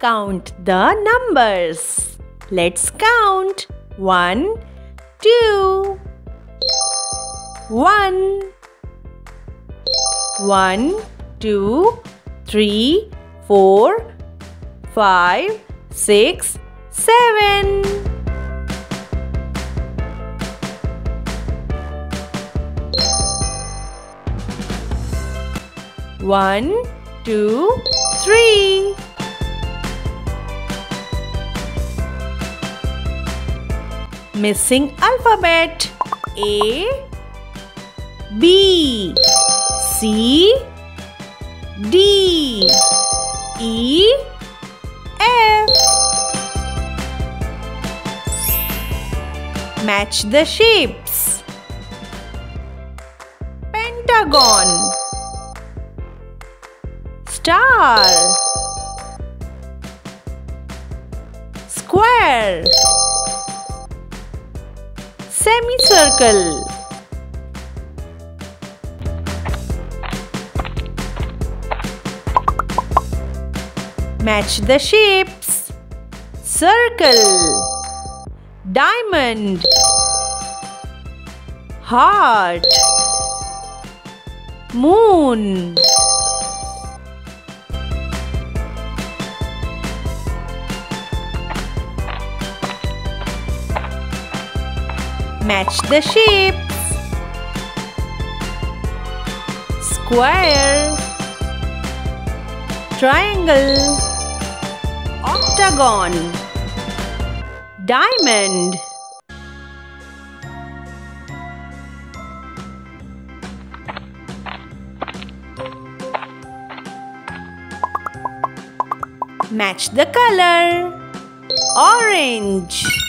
Count the numbers. Let's count. One, two, one, one, two, three, four, five, six, seven. One, two, three. Missing alphabet. A B C D E F. Match the shapes. Pentagon Star Square Semicircle Match the shapes. Circle. Diamond. Heart. Moon. Match the shapes. Square. Triangle. Octagon. Diamond. Match the color. Orange.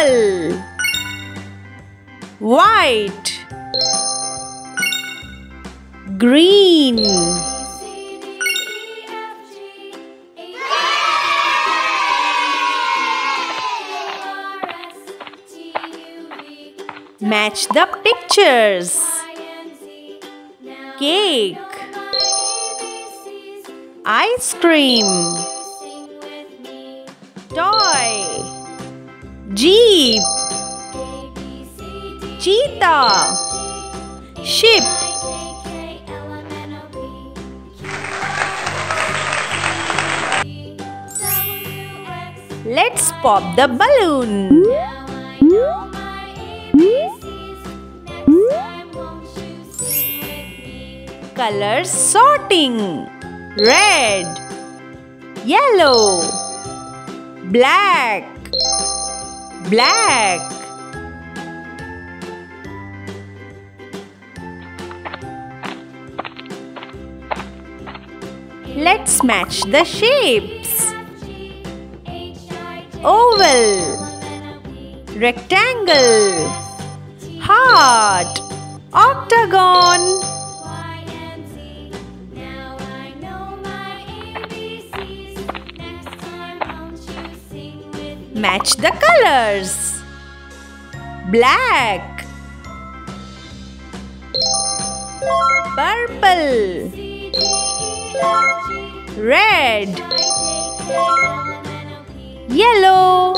Purple. White. Green. Match the pictures. Cake. Ice cream. Toy. Jeep. Cheetah. Ship. Let's pop the balloon. Colors sorting. Red. Yellow. Black. Black. Let's match the shapes. Oval. Rectangle. Heart. Octagon. Match the colors. Black. Purple. Red. Yellow.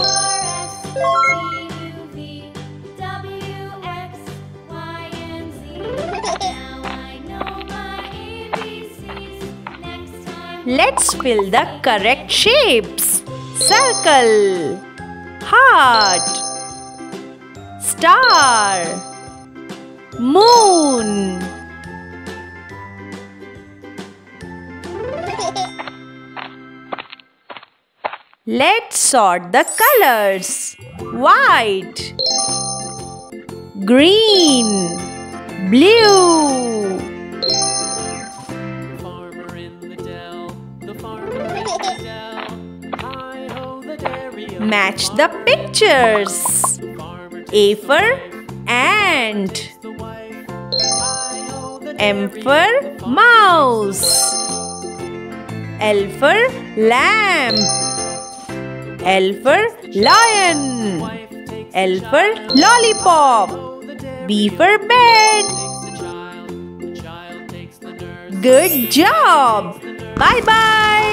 Let's fill the correct shapes. Circle. Heart. Star. Moon. Let's sort the colors. White. Green. Blue. Match the pictures. A for ant. M for mouse. L for lamb. L for lion. L for lollipop. B for bed. Good job. Bye bye.